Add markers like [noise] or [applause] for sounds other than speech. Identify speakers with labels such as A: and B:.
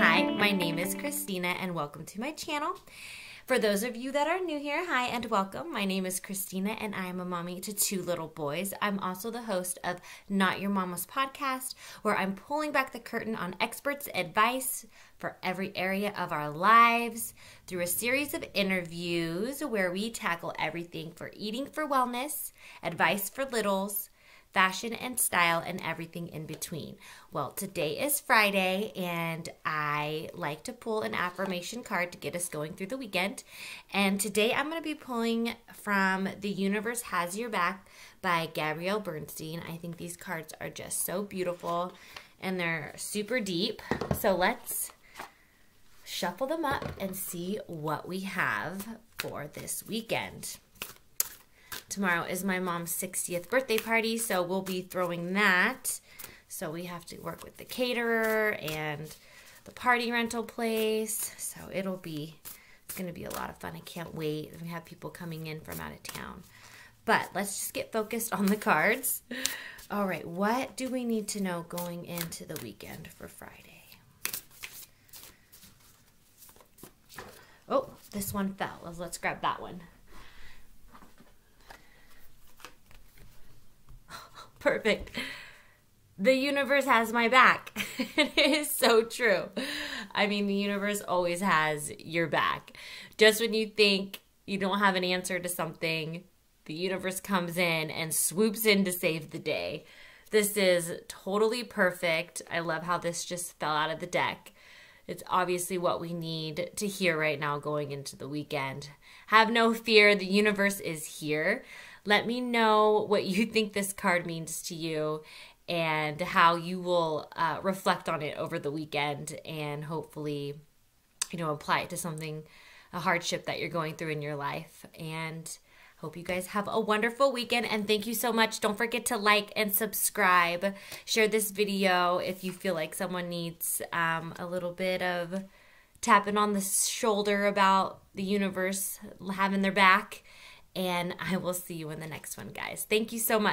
A: my name is Cristina and welcome to my channel. For those of you that are new here, hi and welcome. My name is Cristina and I am a mommy to two little boys. I'm also the host of Not Your Mama's podcast, where I'm pulling back the curtain on experts' advice for every area of our lives through a series of interviews where we tackle everything for eating for wellness, advice for littles, fashion and style, and everything in between. Well, today is Friday, and I like to pull an affirmation card to get us going through the weekend. And today I'm going to be pulling from The Universe Has Your Back by Gabrielle Bernstein. I think these cards are just so beautiful and they're super deep. So let's shuffle them up and see what we have for this weekend. Tomorrow is my mom's 60th birthday party, so we'll be throwing that. So we have to work with the caterer and the party rental place. So it'll be, it's going to be a lot of fun. I can't wait. We have people coming in from out of town. But let's just get focused on the cards. All right, what do we need to know going into the weekend for Friday? Oh, this one fell. Let's grab that one. Perfect. The universe has my back. [laughs] it is so true. I mean, the universe always has your back. Just when you think you don't have an answer to something, the universe comes in and swoops in to save the day. This is totally perfect. I love how this just fell out of the deck. It's obviously what we need to hear right now going into the weekend. Have no fear, the universe is here. Let me know what you [laughs] think this card means to you and how you will uh, reflect on it over the weekend and hopefully, you know, apply it to something, a hardship that you're going through in your life. And hope you guys have a wonderful weekend and thank you so much. Don't forget to like and subscribe. Share this video if you feel like someone needs um, a little bit of tapping on the shoulder about the universe having their back and I will see you in the next one, guys. Thank you so much.